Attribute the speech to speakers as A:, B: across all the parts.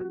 A: ピッ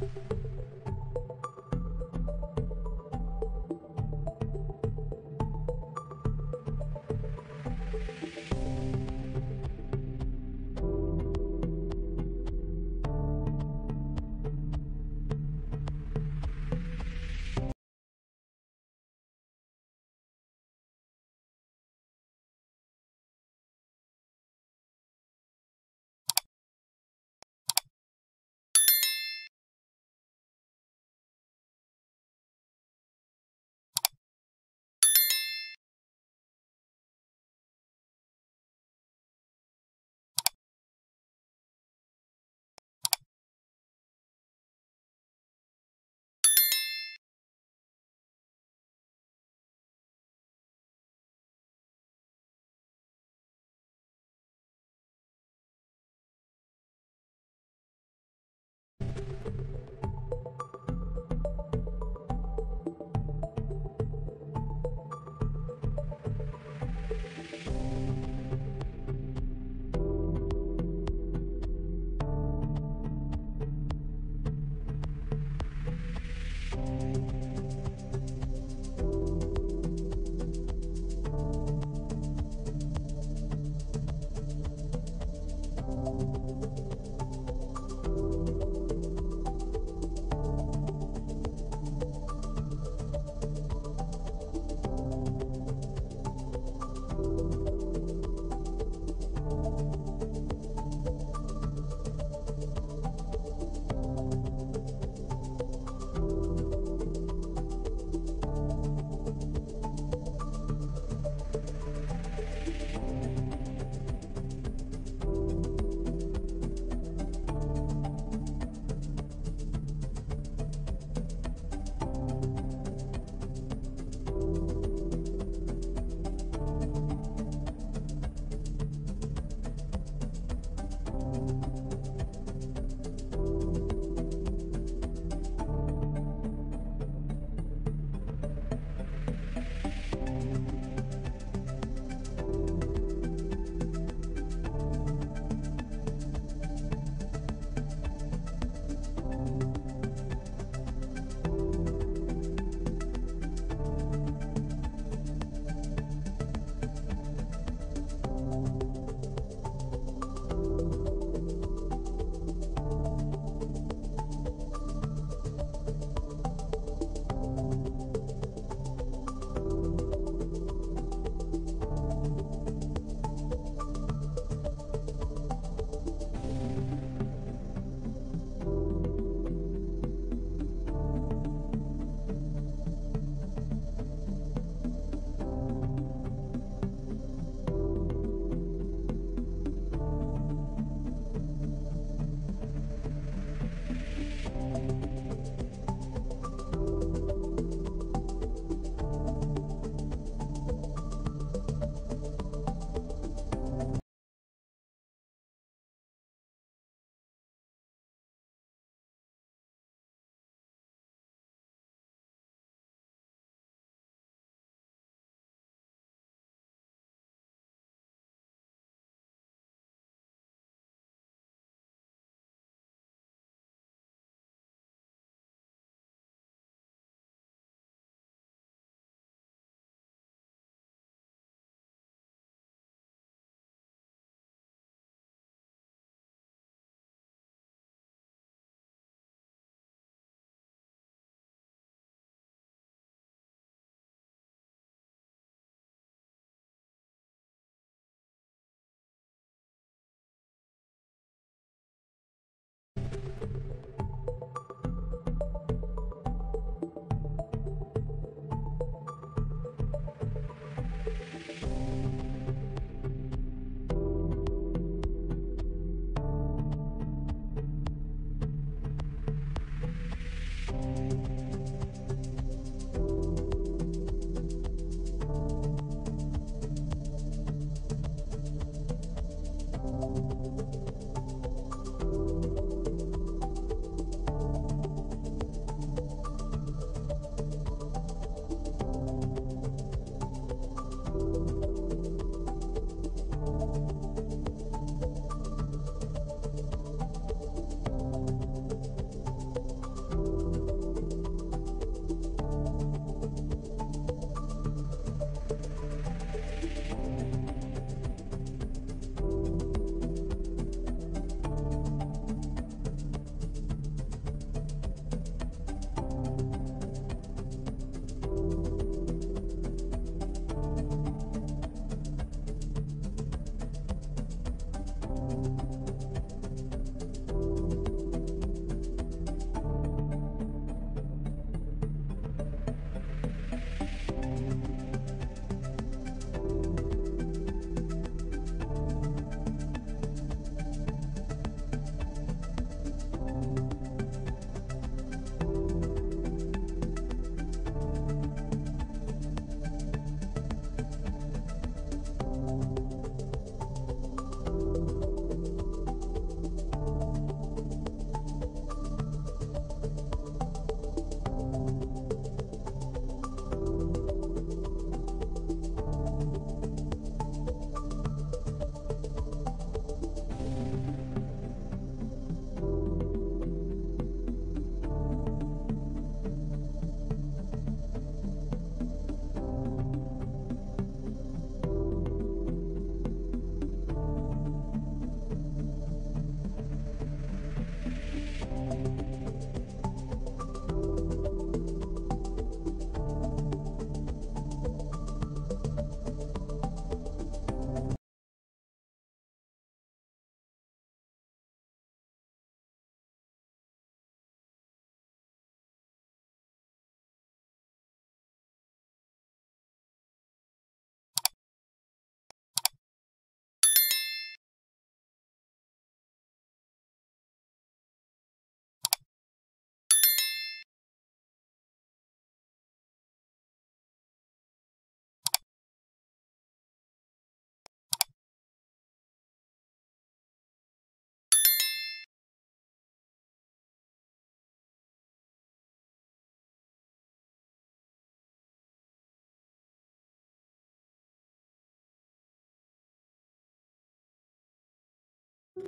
A: Thank you.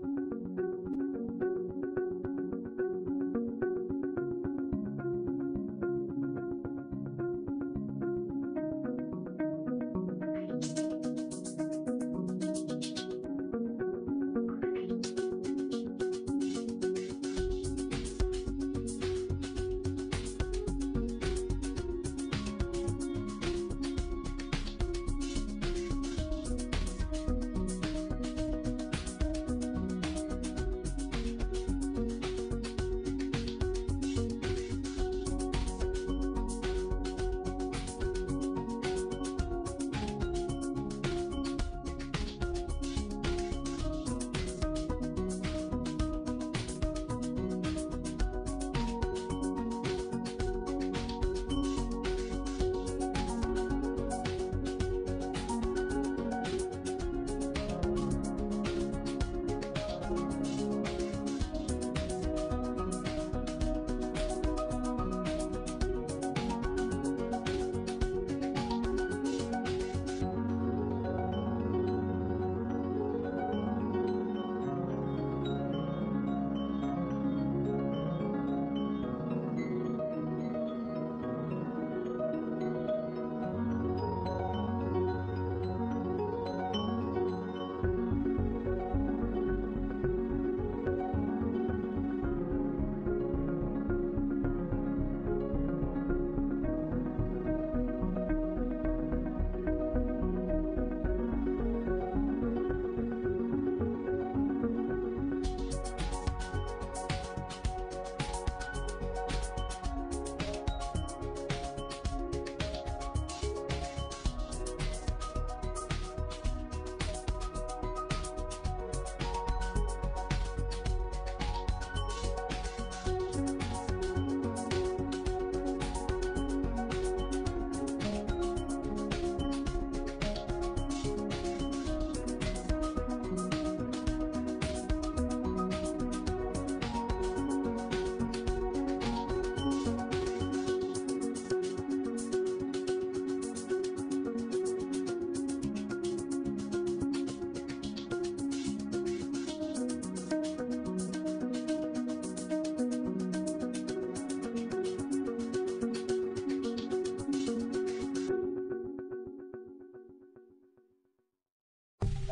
A: Thank you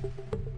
A: Thank you.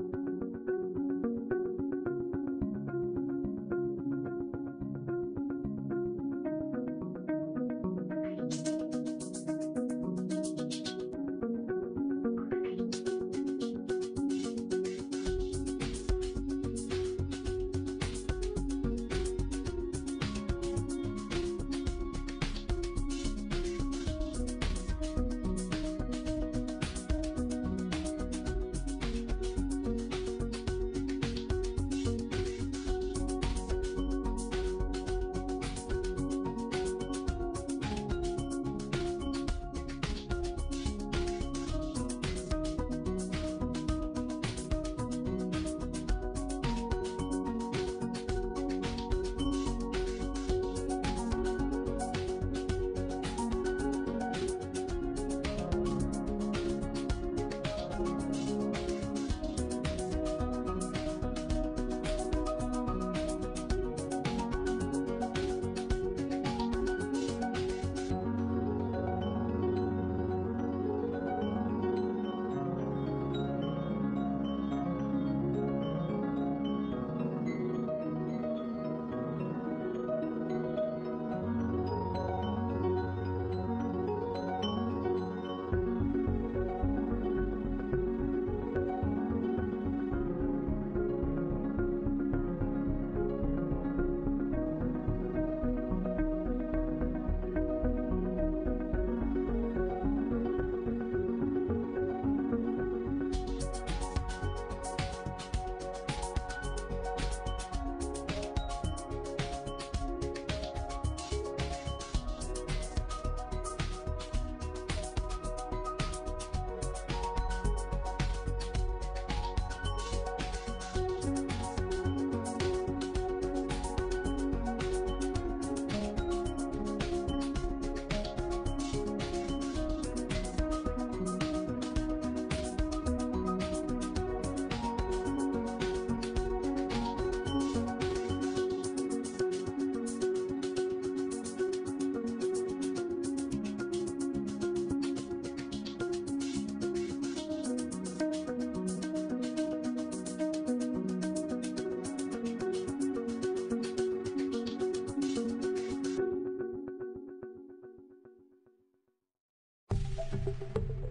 A: Thank you.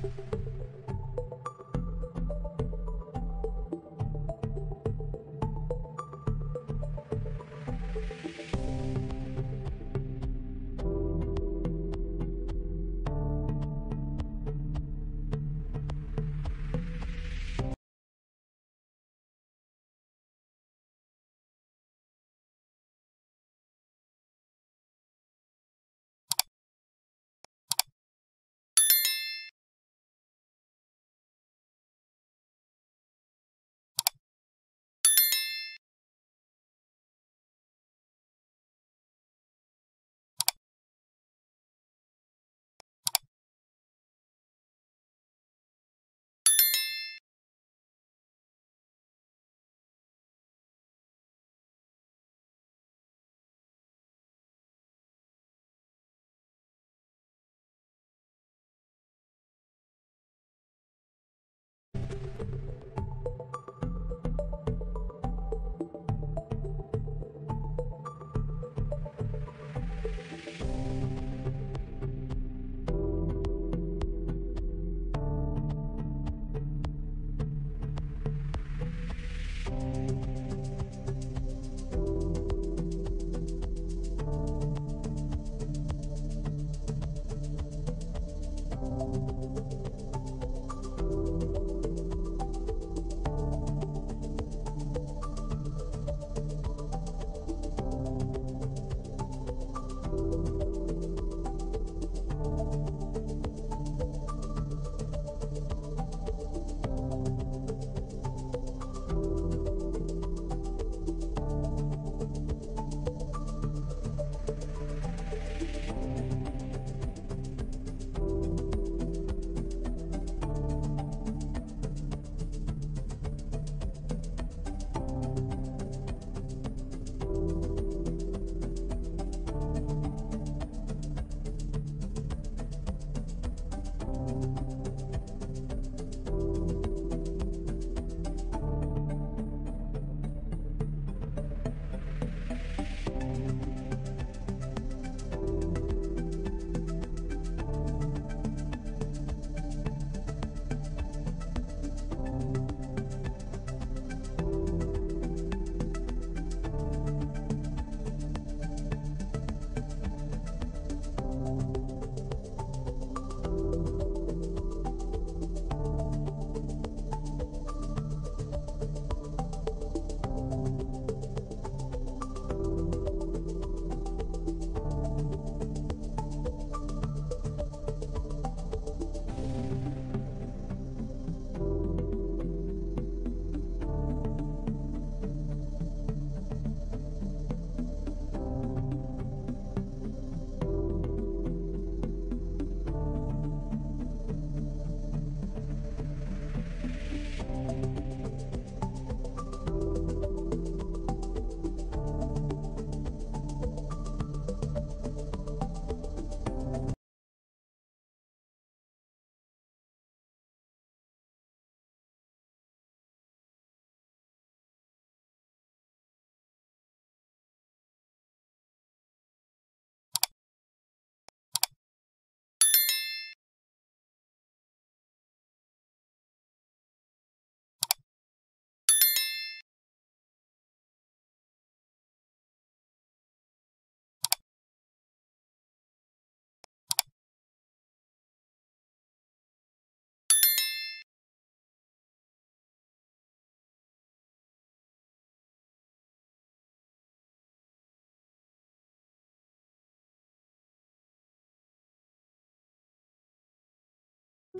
A: Thank you.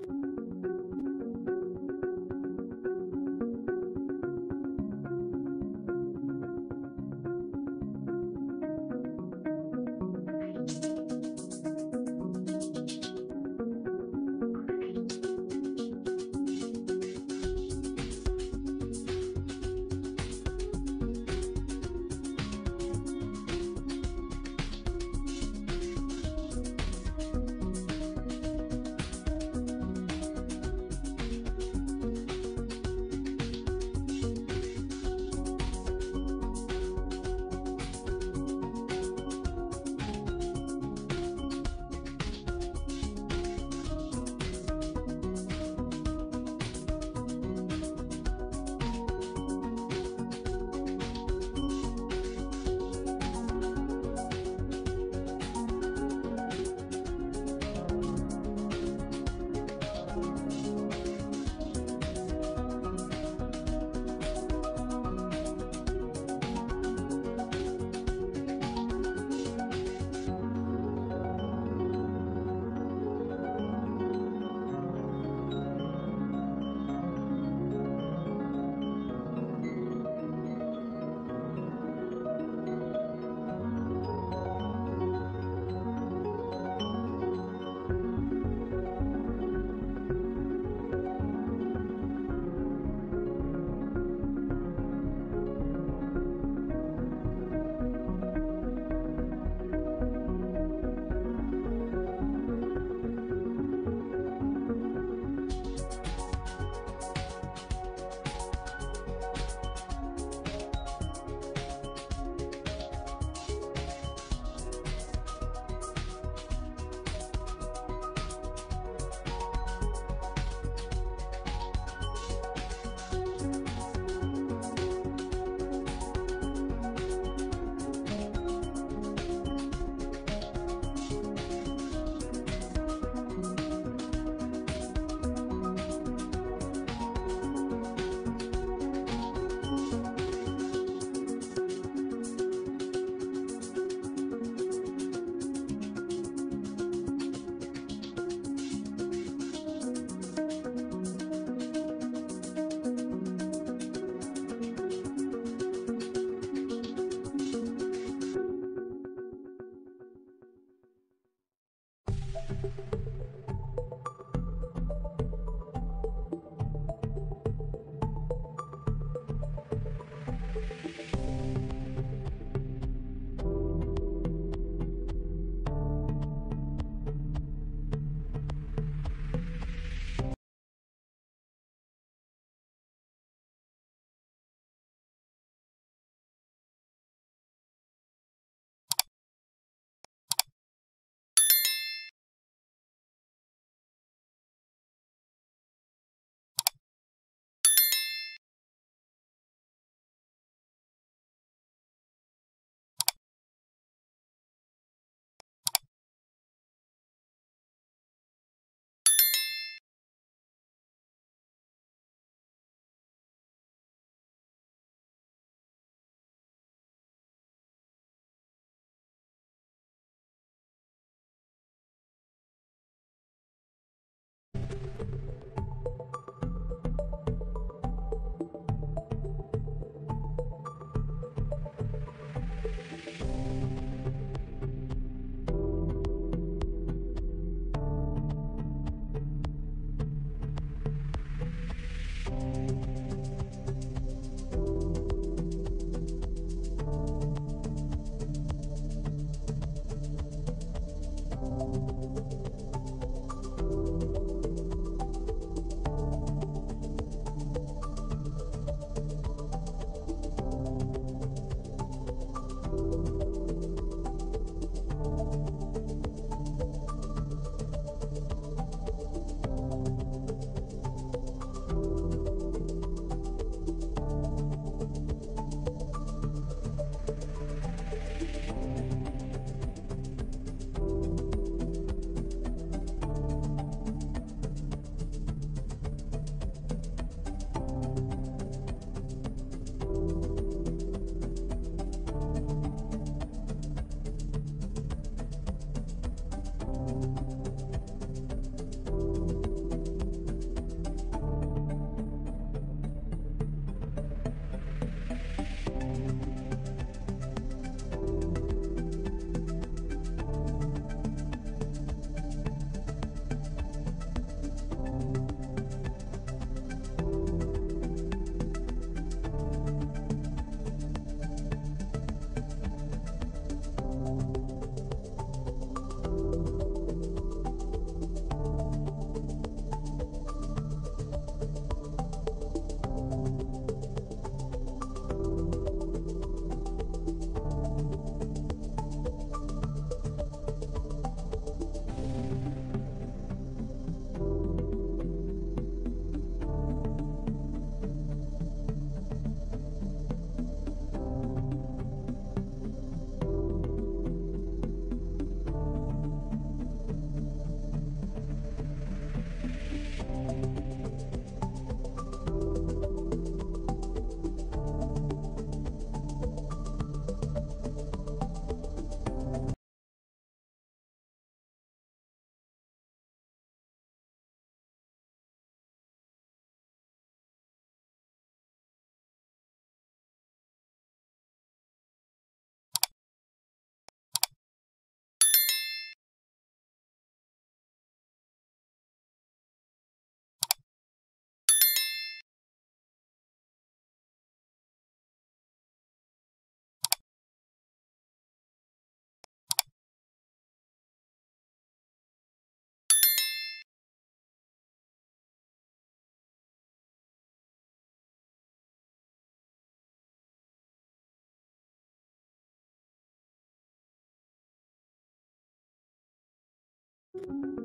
A: うん。
B: Thank you.
A: Thank you.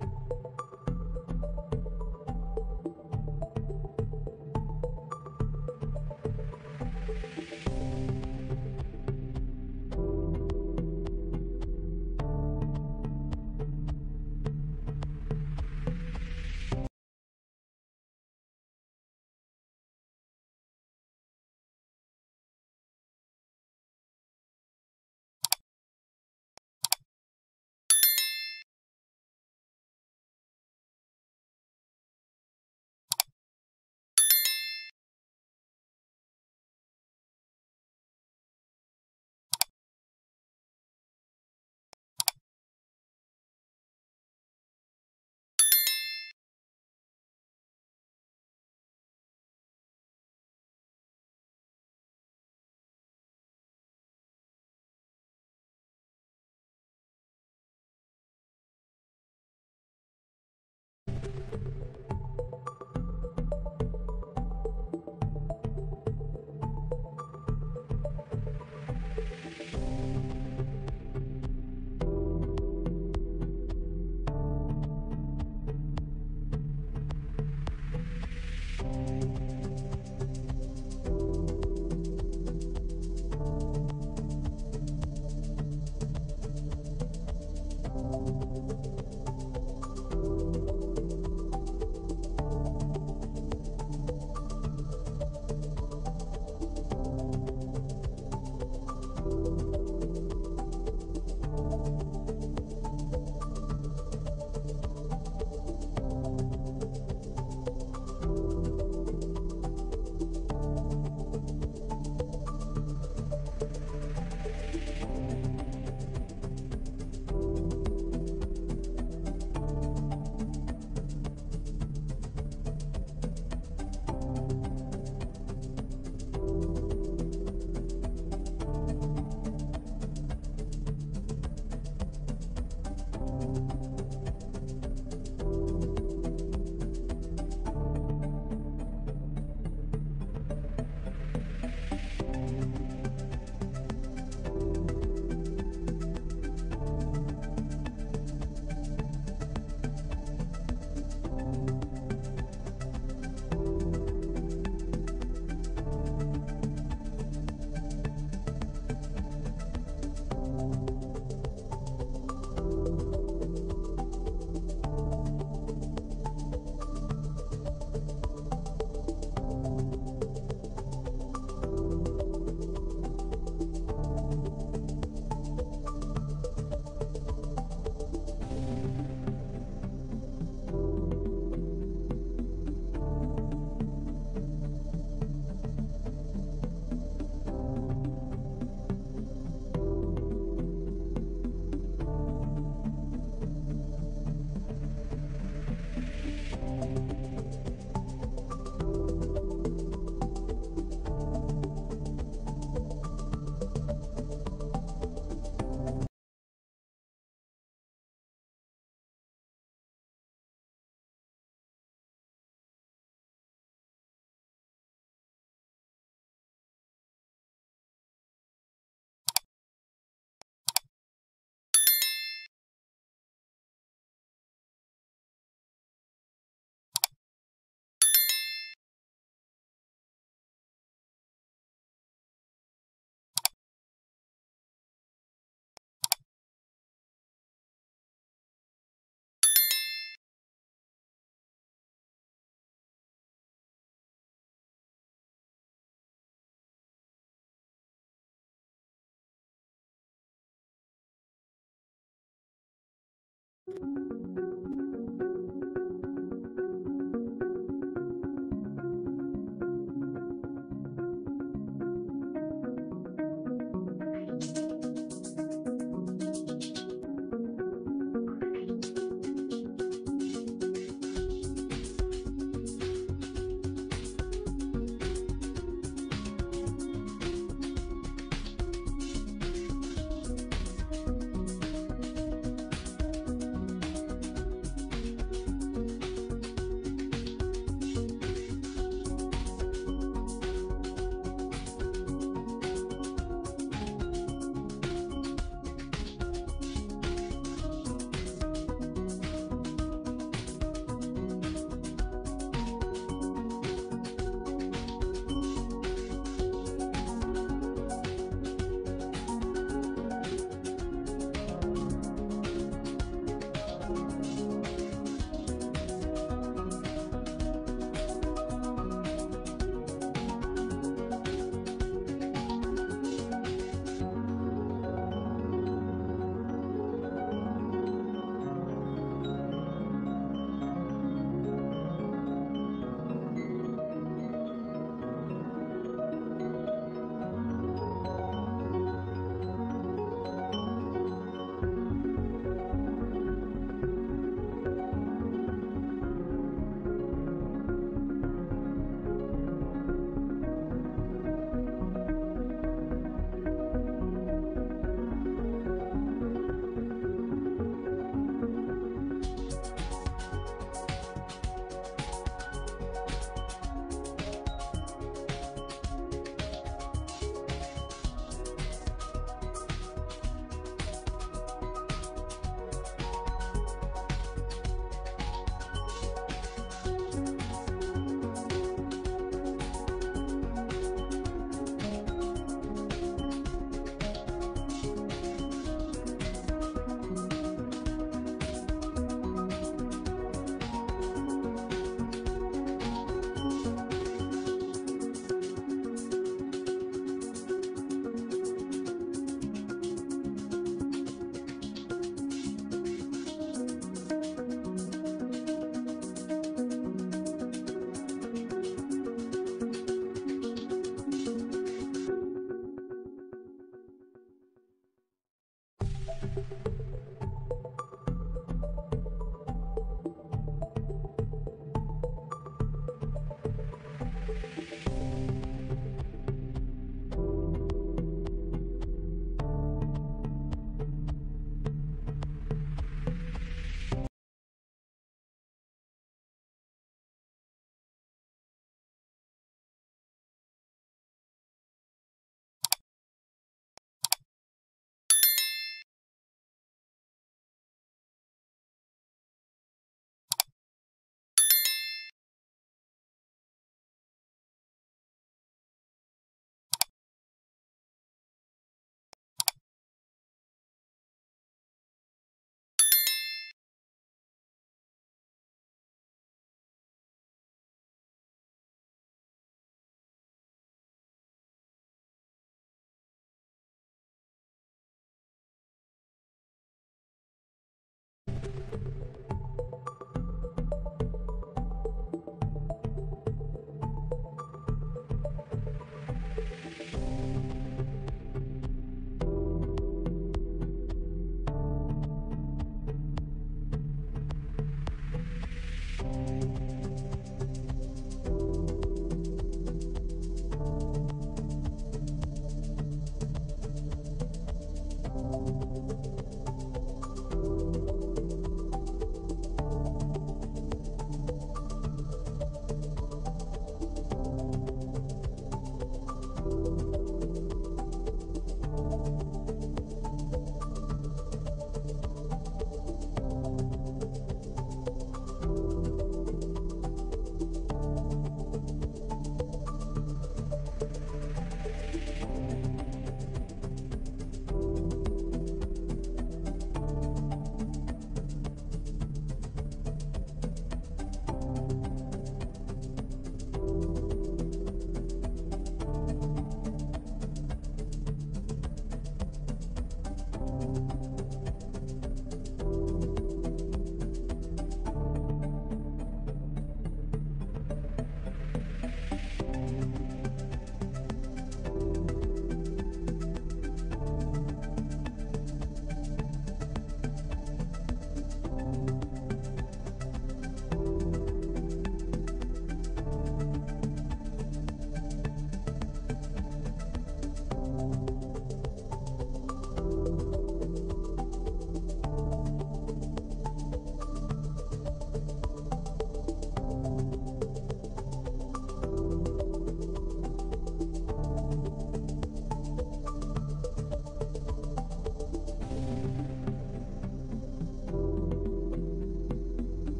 A: うん。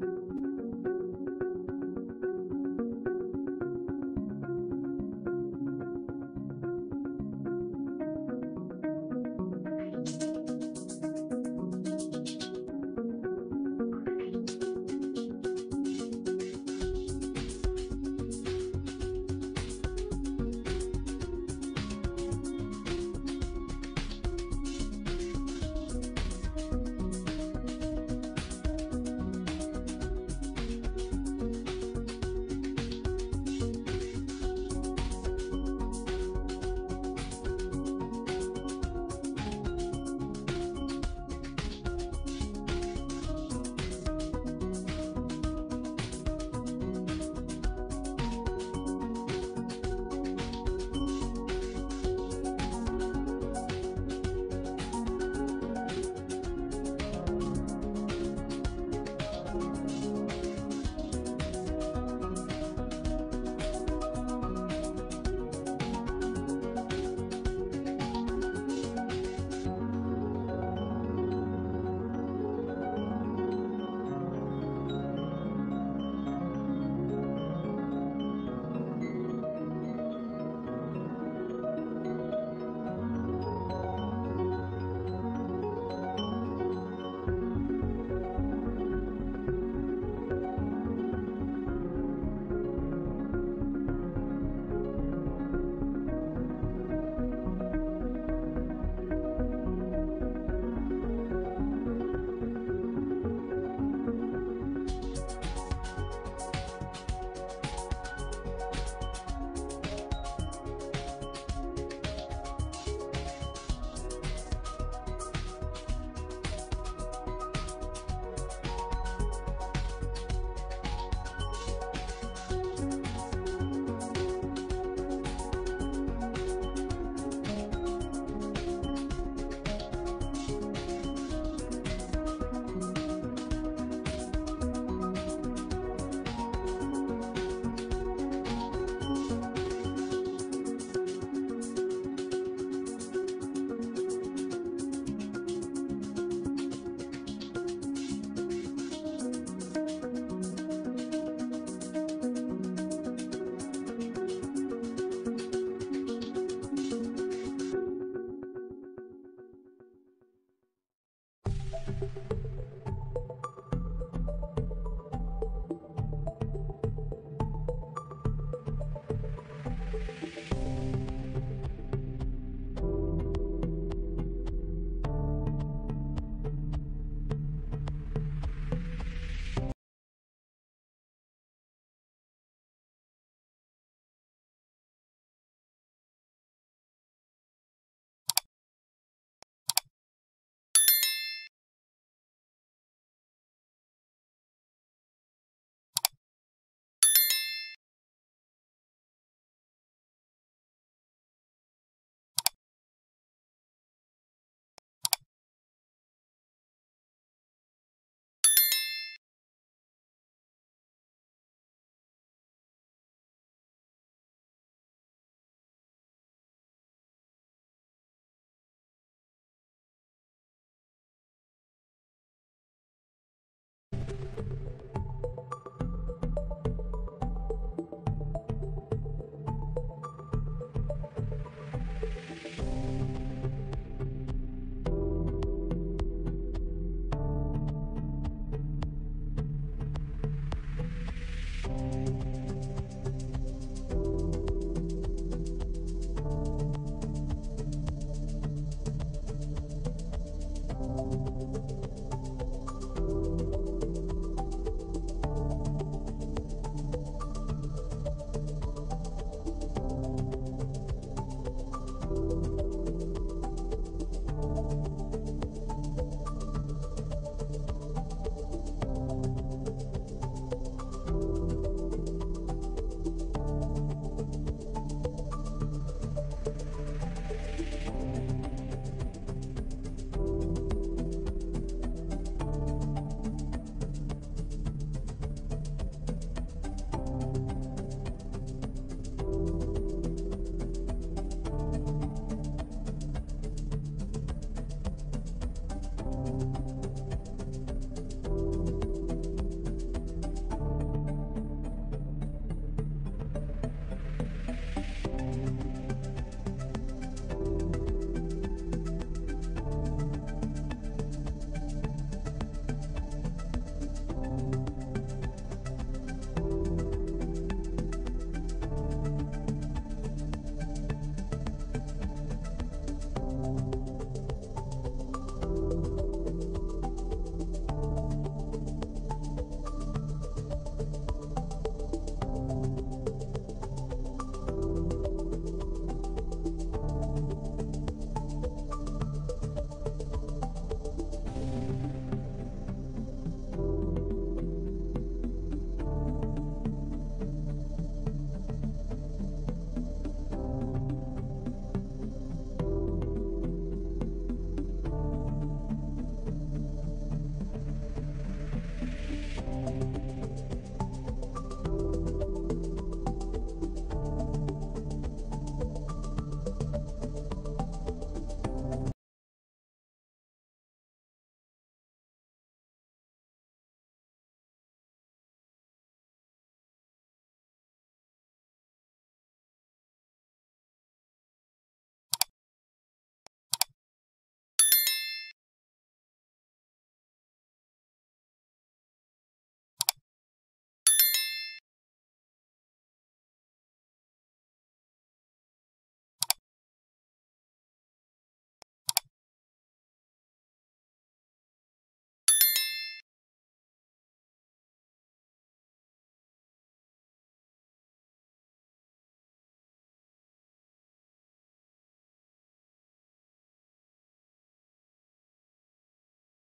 A: ピッ Thank you.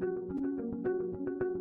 A: ピッ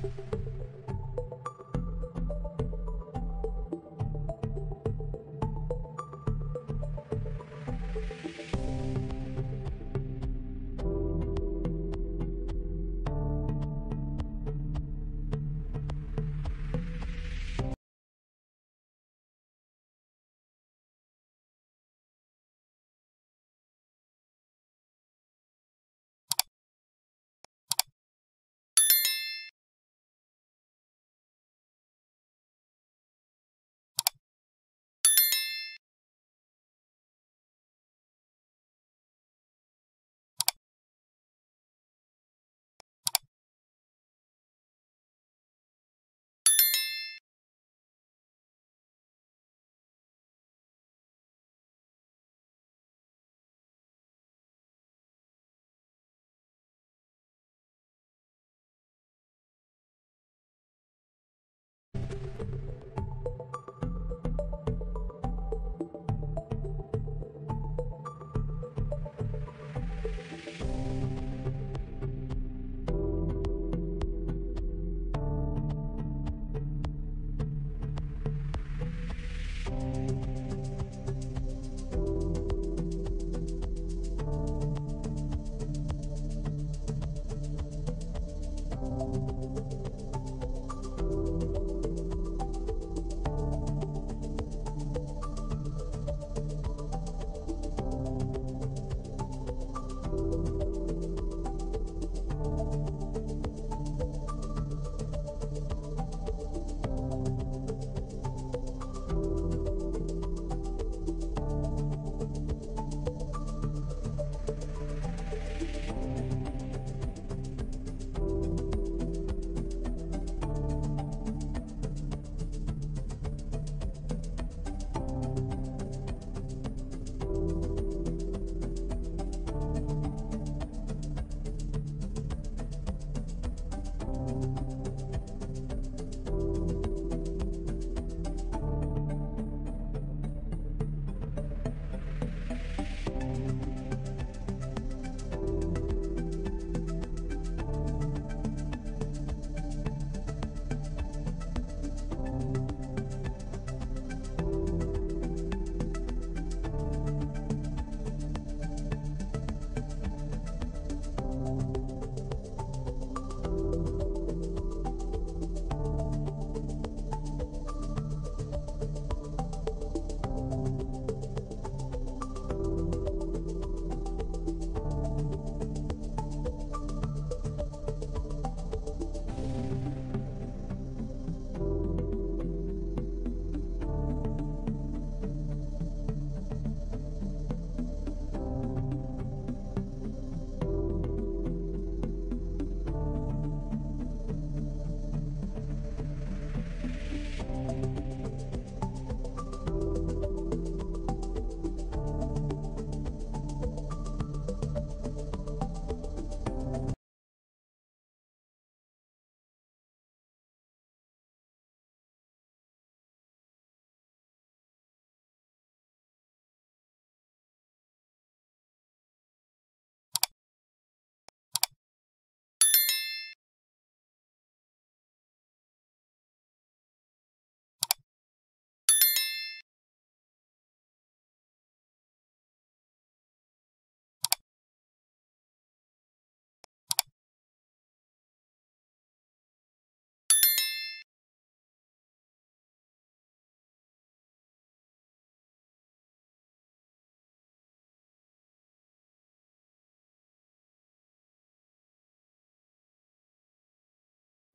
A: Thank you.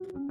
A: Thank you.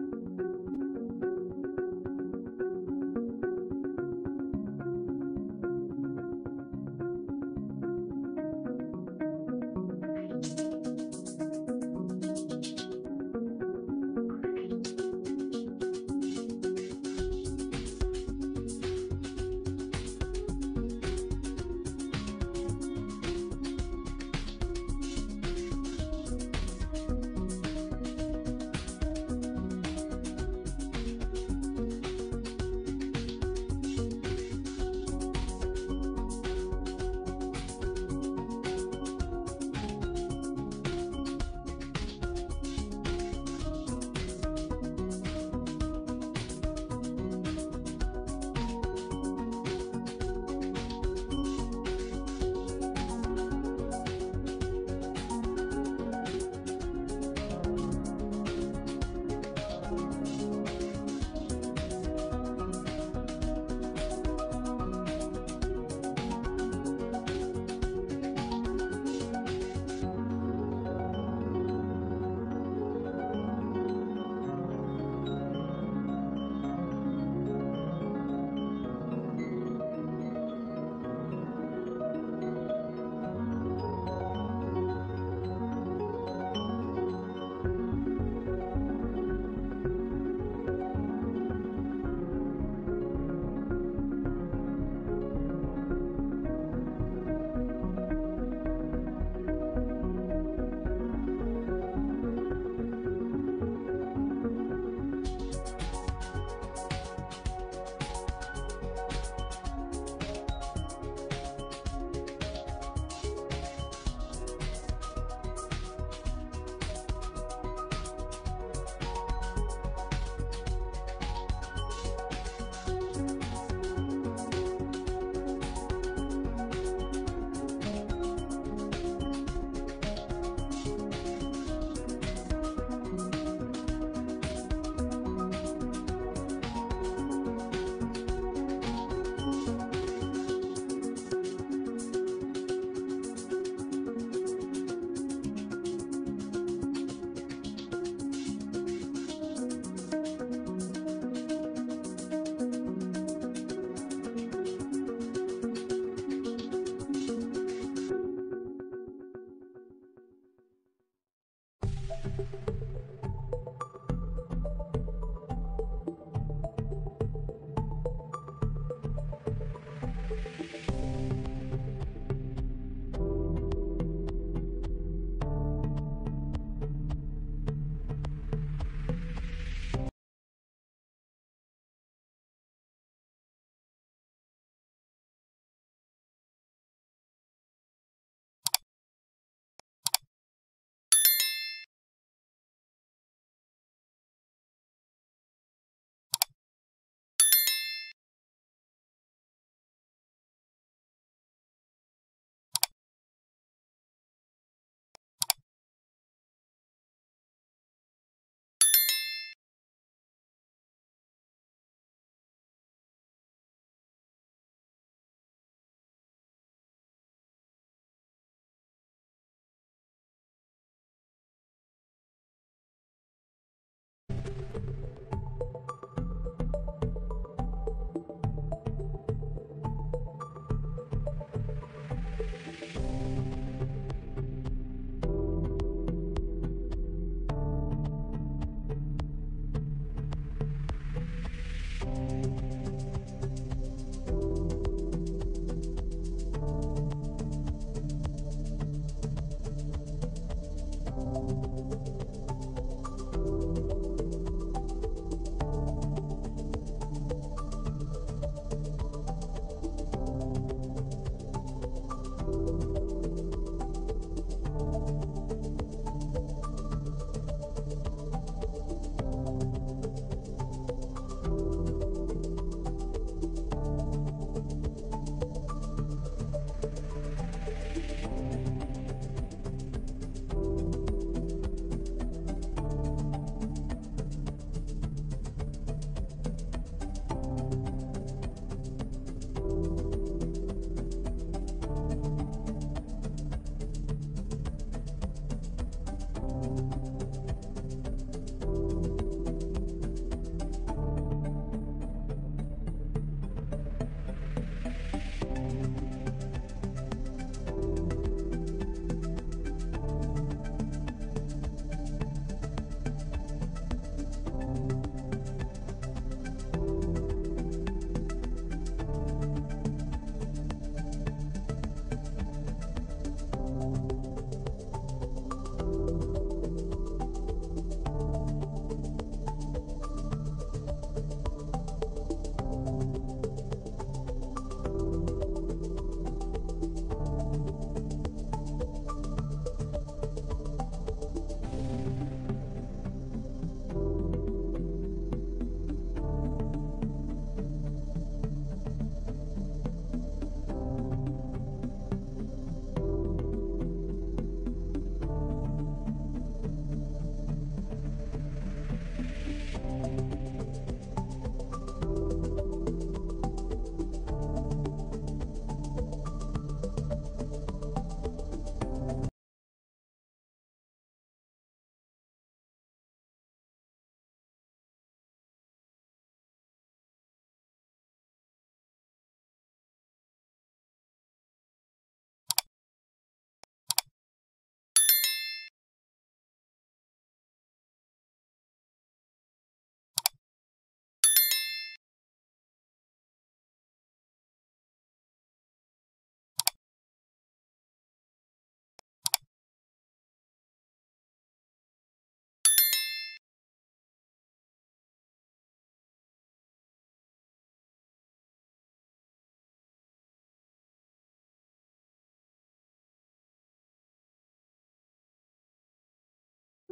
A: Thank you.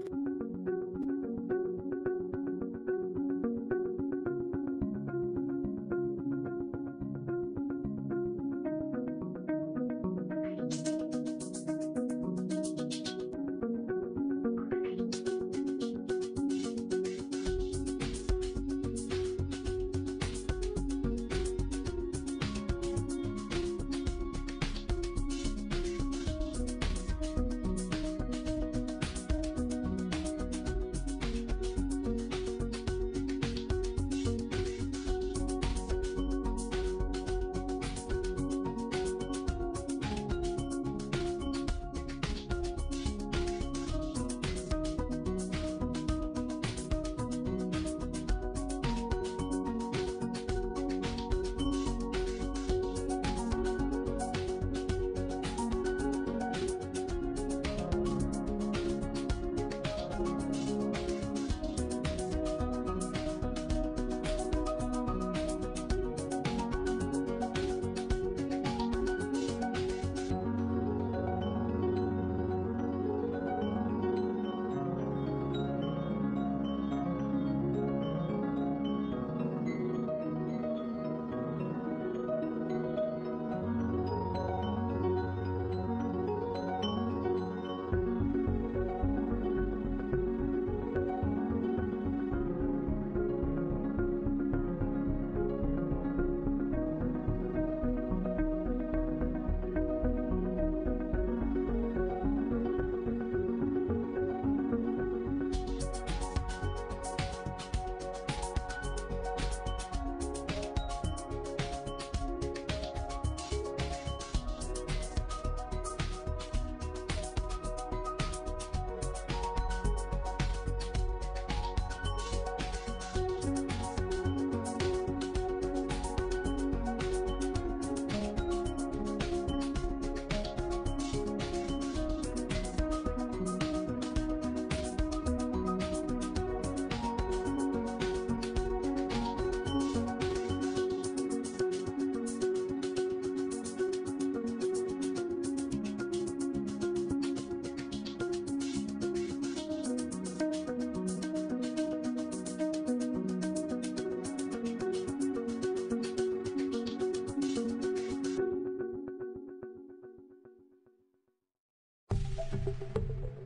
A: うん。Thank you.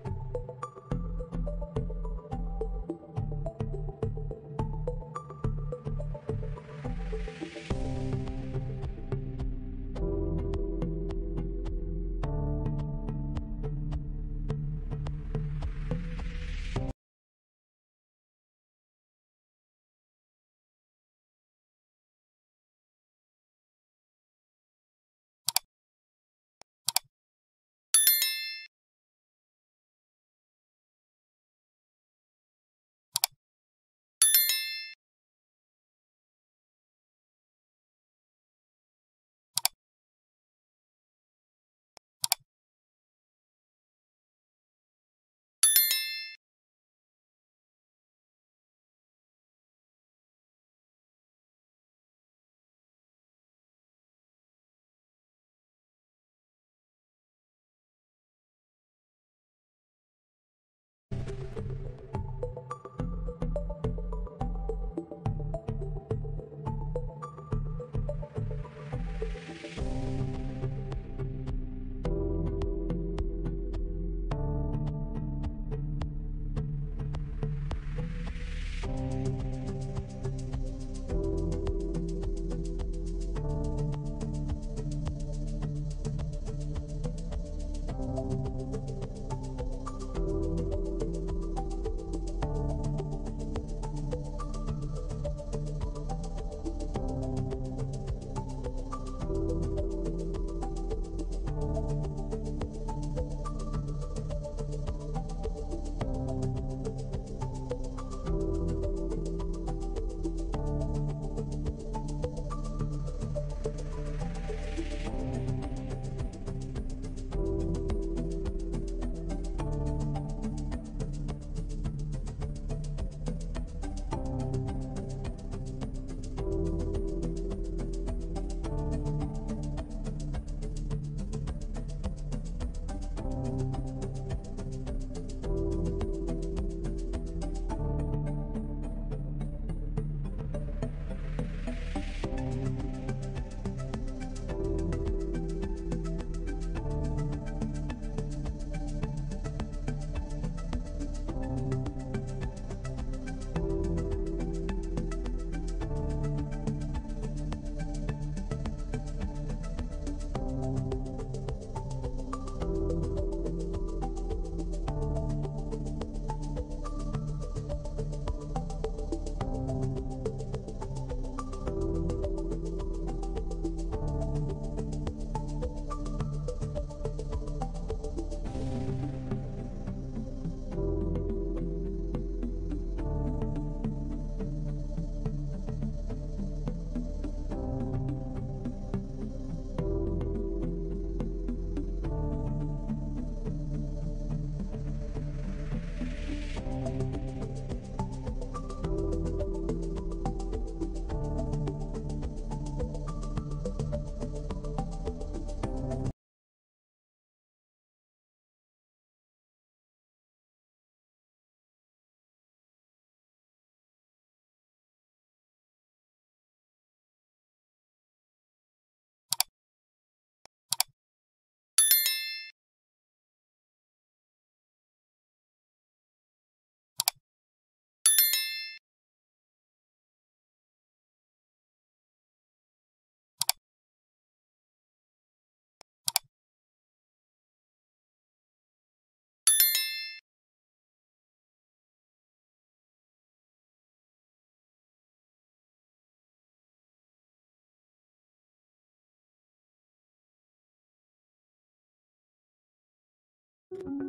A: Thank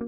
A: you.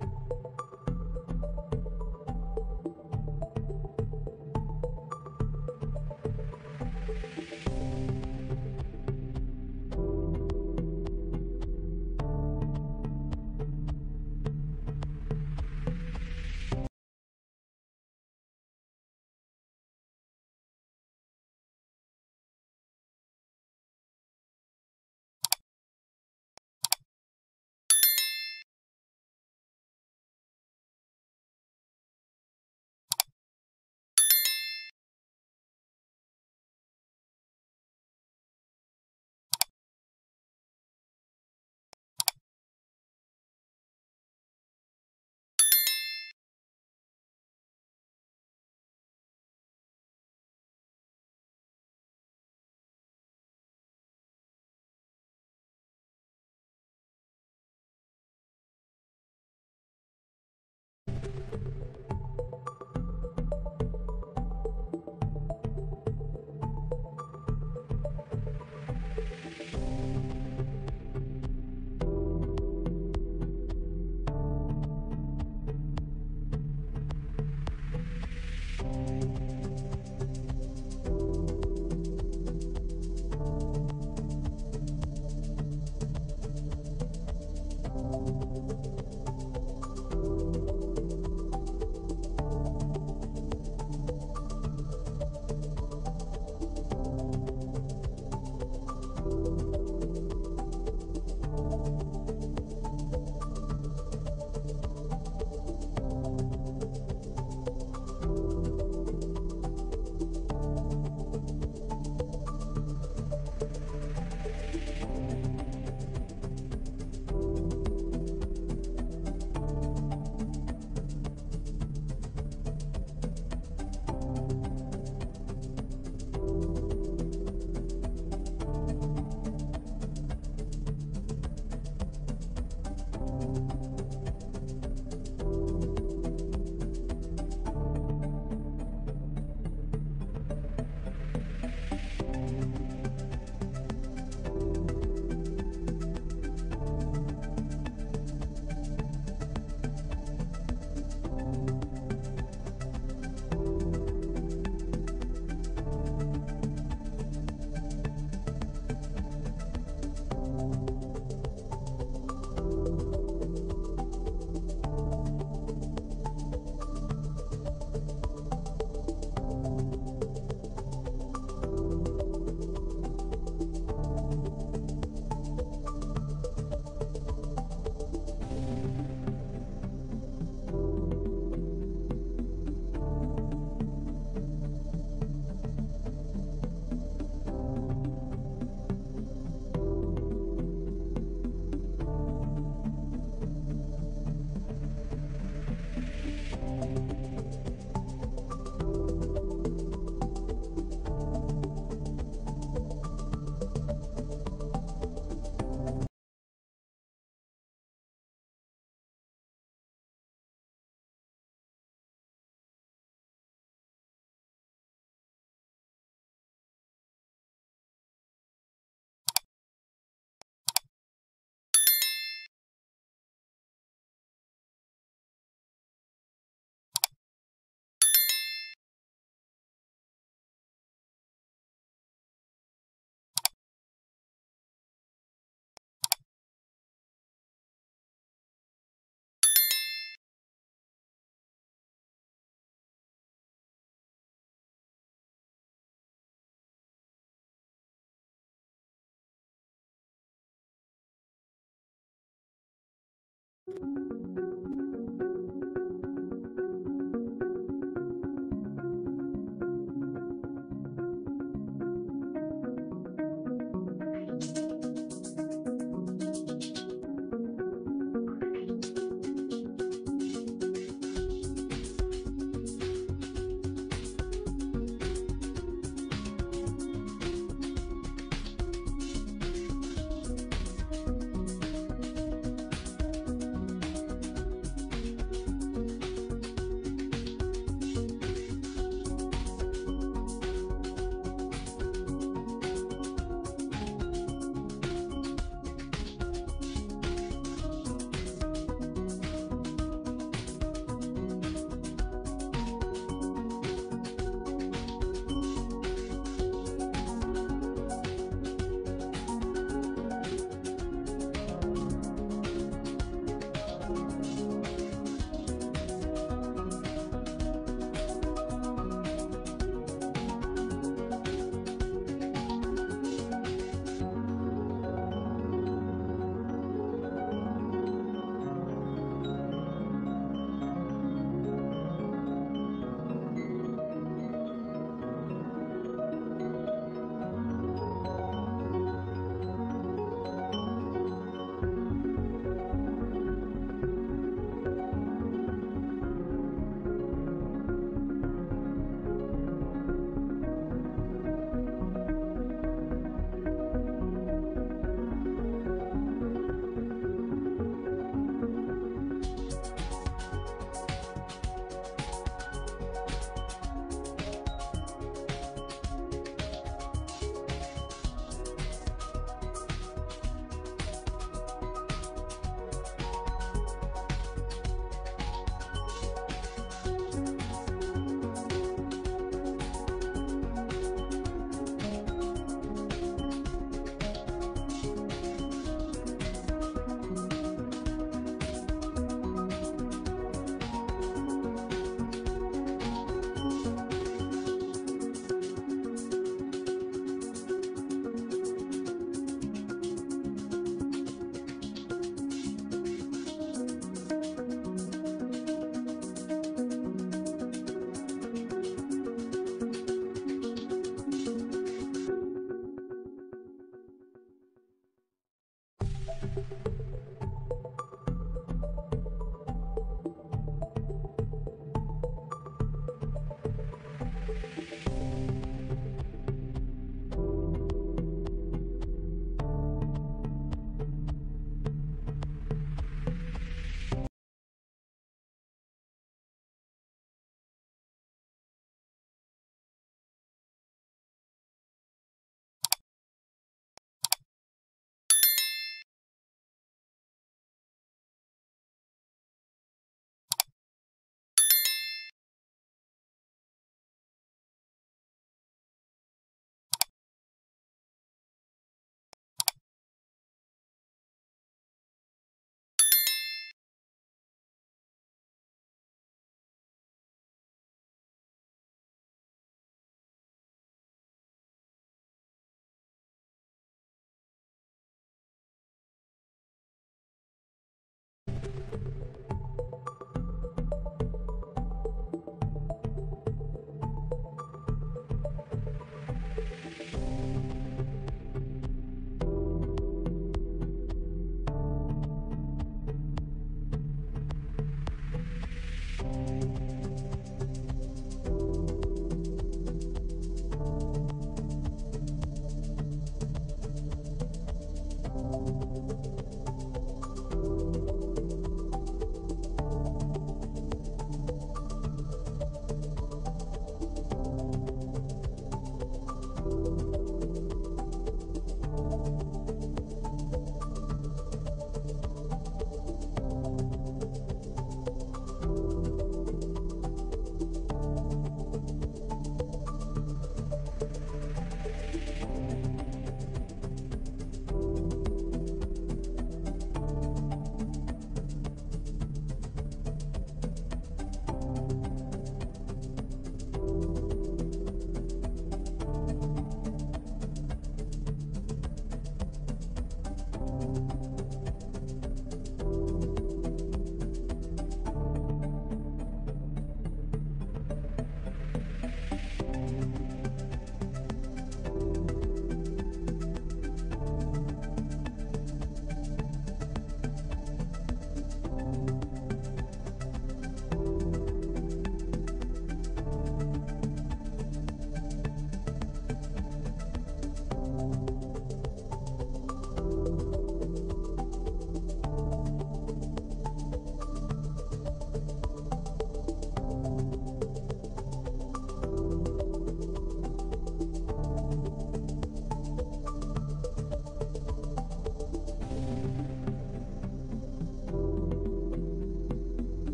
A: Thank you. Thank you.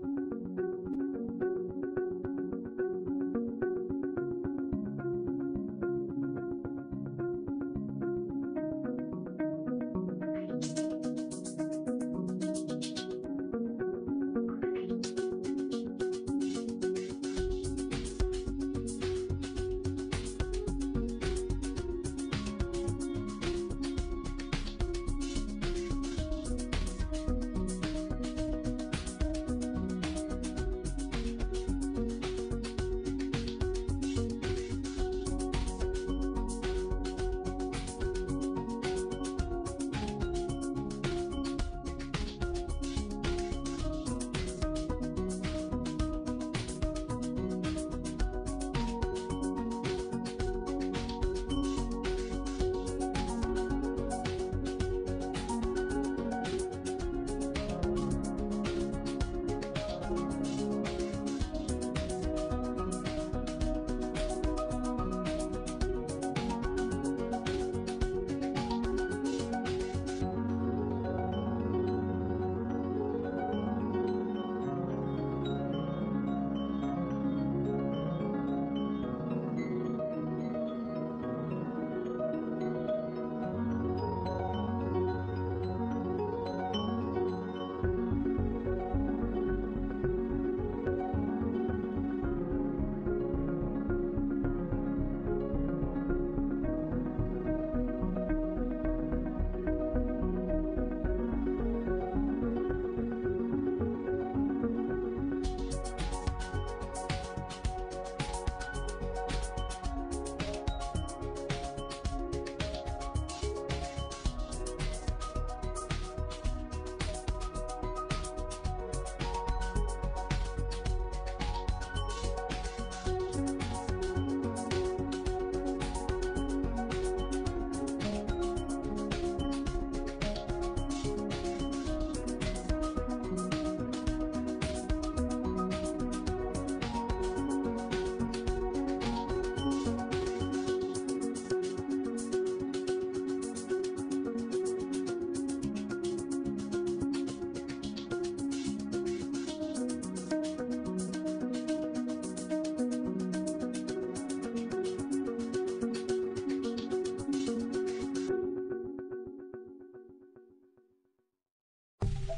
A: Thank you.